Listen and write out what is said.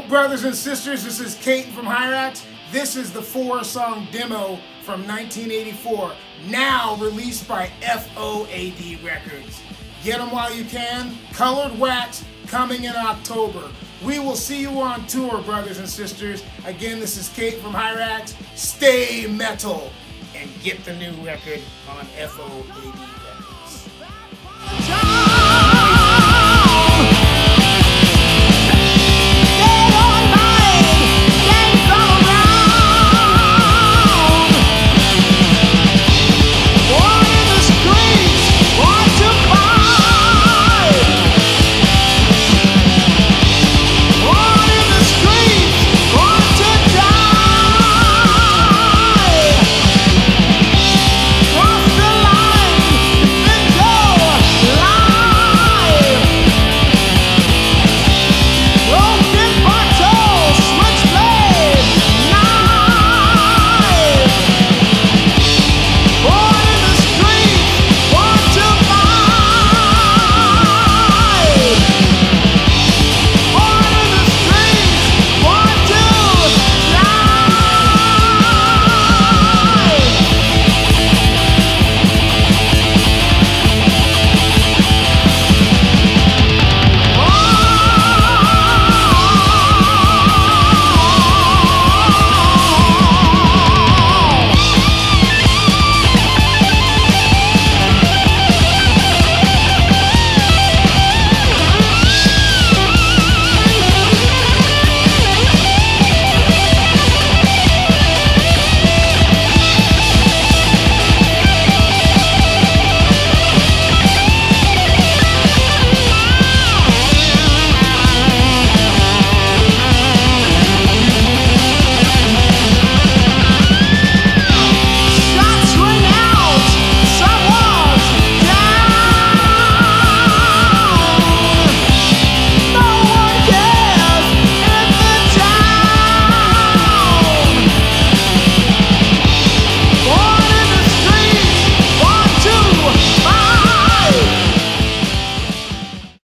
Brothers and sisters, this is Katon from Hirax. This is the four song demo from 1984, now released by FOAD Records. Get them while you can. Colored Wax coming in October. We will see you on tour, brothers and sisters. Again, this is Katon from Hirax. Stay metal and get the new record on FOAD Records.